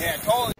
Yeah, totally.